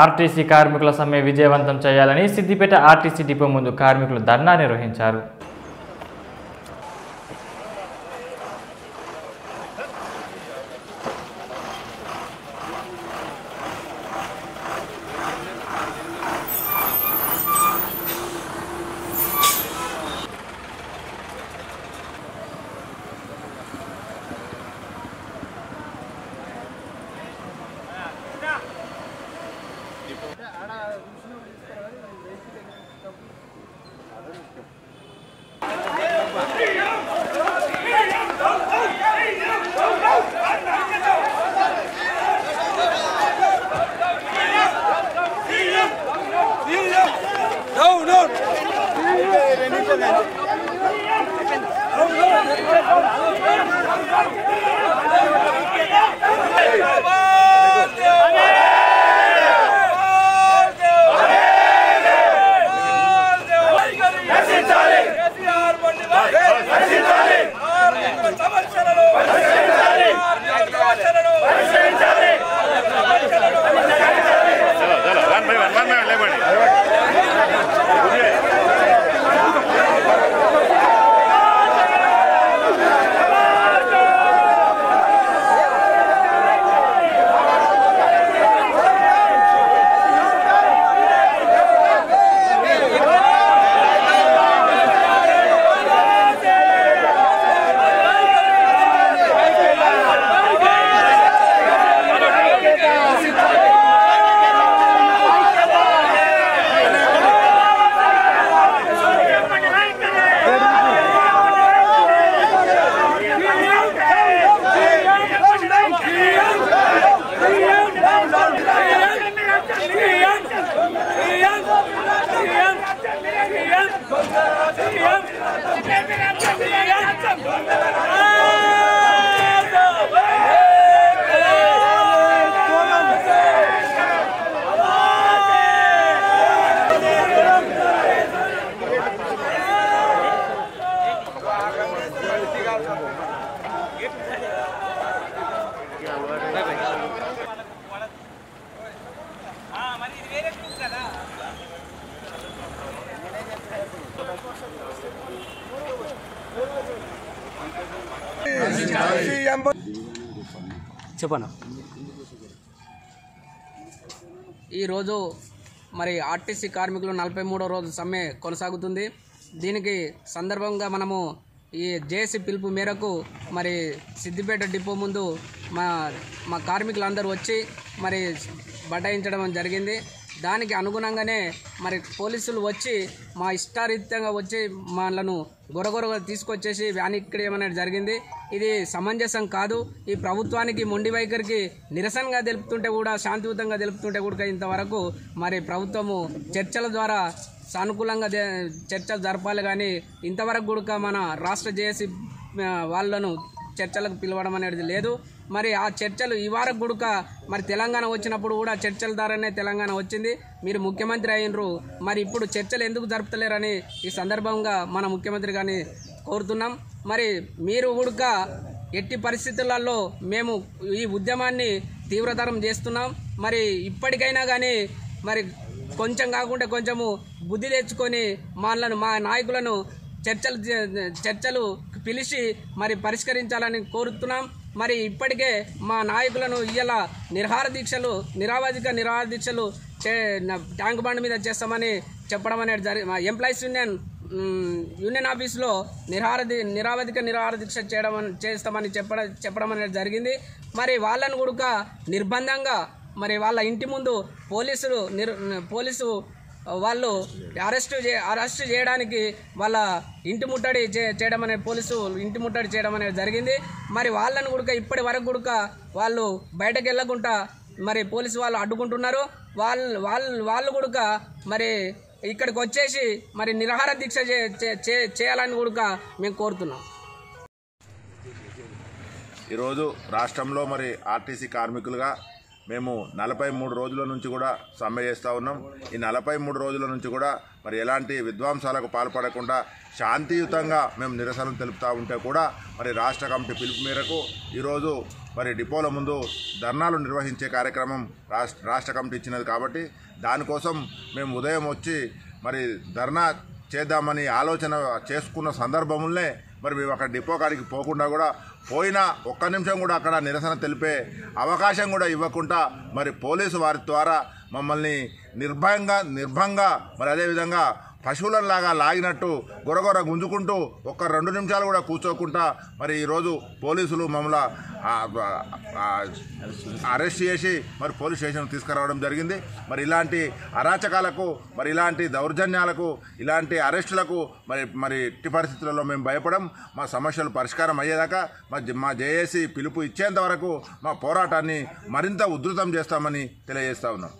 RTC కార్మికుల సమ్మె విజయవంతం చేయాలని సిద్దిపేట ఆర్టీసీ డిపో ముందు కార్మికులు ధర్నా నిర్వహించారు. చెప్పను? ఈరోజు మరి ఆర్టీసీ కార్మికులు నలభై మూడో రోజు సమ్మె కొనసాగుతుంది. దీనికి సందర్భంగా మనము ఈ జేఏసీ పిలుపు మేరకు మరి సిద్దిపేట డిపో ముందు మా మా కార్మికులందరూ వచ్చి మరి బటాయించడం జరిగింది. దానికి అనుగుణంగానే మరి పోలీసులు వచ్చి మా ఇష్టారీత్యంగా వచ్చి మనలను గొరగొరగా తీసుకొచ్చేసి వ్యానిక్రియడం అనేది జరిగింది. ఇది సమంజసం కాదు. ఈ ప్రభుత్వానికి మొండి వైఖరికి నిరసనగా తెలుపుతుంటే కూడా శాంతియుతంగా తెలుపుతుంటే కూడా ఇంతవరకు మరి ప్రభుత్వము చర్చల ద్వారా సానుకూలంగా చర్చలు జరపాలి కానీ ఇంతవరకు కూడా మన రాష్ట్ర జేఏసీ వాళ్ళను చర్చలకు పిలవడం అనేది లేదు. మరి ఆ చర్చలు ఈ వారం గుడుక మరి తెలంగాణ వచ్చినప్పుడు కూడా చర్చల ద్వారానే తెలంగాణ వచ్చింది. మీరు ముఖ్యమంత్రి అయినరు. మరి ఇప్పుడు చర్చలు ఎందుకు జరుపుతలేరని ఈ సందర్భంగా మన ముఖ్యమంత్రి గారిని కోరుతున్నాం. మరి మీరు గుడుక ఎట్టి పరిస్థితులలో మేము ఈ ఉద్యమాన్ని తీవ్రతరం చేస్తున్నాం. మరి ఇప్పటికైనా కానీ మరి కొంచెం కాకుండా కొంచెము బుద్ధి తెచ్చుకొని మనలను మా నాయకులను చర్చలు చర్చలు పిలిచి మరి పరిష్కరించాలని కోరుతున్నాం. మరి ఇప్పటికే మా నాయకులను ఇయ్యాల నిర్హార దీక్షలు నిరావధిక నిరాహార దీక్షలు చే ట్యాంక్ బండ్ మీద చేస్తామని చెప్పడం అనేది జరి మా ఎంప్లాయీస్ యూనియన్ యూనియన్ ఆఫీస్లో నిరహార ది- నిరావధిక నిరాహార దీక్ష చేయడం చేస్తామని చెప్పడం చెప్పడం అనేది జరిగింది. మరి వాళ్ళను కూడా నిర్బంధంగా మరి వాళ్ళ ఇంటి ముందు పోలీసులు నిర్ పోలీసు వాళ్ళు అరెస్ట్ చే అరెస్ట్ చేయడానికి వాళ్ళ ఇంటి ముట్టడి చే- చేయడం అనే పోలీసు ఇంటి ముట్టడి చేయడం అనేది జరిగింది. మరి వాళ్ళను కూడా ఇప్పటి వరకు కూడా వాళ్ళు బయటకు వెళ్ళకుండా మరి పోలీసు వాళ్ళు అడ్డుకుంటున్నారు. వాళ్ళు వాళ్ళు వాళ్ళు కూడా మరి ఇక్కడికి వచ్చేసి మరి నిరాహార దీక్ష చే- చే- చే- చేయాలని కూడా మేము కోరుతున్నాం. ఈరోజు రాష్ట్రంలో మరి ఆర్టీసీ కార్మికులుగా మేము నలభై మూడు రోజుల నుంచి కూడా సమ్మె చేస్తూ ఉన్నాం. ఈ నలభై మూడు రోజుల నుంచి కూడా మరి ఎలాంటి విద్వాంసాలకు పాల్పడకుండా శాంతియుతంగా మేము నిరసనలు తెలుపుతూ ఉంటే కూడా మరి రాష్ట్ర కమిటీ పిలుపు మేరకు ఈరోజు మరి డిపోల ముందు ధర్నాలు నిర్వహించే కార్యక్రమం రాష్ట్ర రాష్ట్ర కమిటీ ఇచ్చినది కాబట్టి దానికోసం మేము ఉదయం వచ్చి మరి ధర్నా చేద్దామని ఆలోచన చేసుకున్న సందర్భంలోనే మరి మేము అక్కడ డిపో కాడికి పోకుండా కూడా పోయినా ఒక్క నిమిషం కూడా అక్కడ నిరసన తెలిపే అవకాశం కూడా ఇవ్వకుండా మరి పోలీసు వారి ద్వారా మమ్మల్ని నిర్భయంగా నిర్భంగా మరి అదేవిధంగా పశువులలాగా లాగినట్టు గొరగొర గుంజుకుంటూ ఒక్క రెండు నిమిషాలు కూడా కూర్చోకుండా మరి ఈరోజు పోలీసులు మమ్మల్ని అరెస్ట్ చేసి మరి పోలీస్ స్టేషన్ తీసుకురావడం జరిగింది. మరి ఇలాంటి అరాచకాలకు మరి ఇలాంటి దౌర్జన్యాలకు ఇలాంటి అరెస్టులకు మరి మరి ఇట్టి పరిస్థితులలో మేము భయపడం మా సమస్యలు పరిష్కారం అయ్యేదాకా మా మా జేఏసీ పిలుపు ఇచ్చేంత వరకు మా పోరాటాన్ని మరింత ఉధృతం చేస్తామని తెలియజేస్తా ఉన్నాం.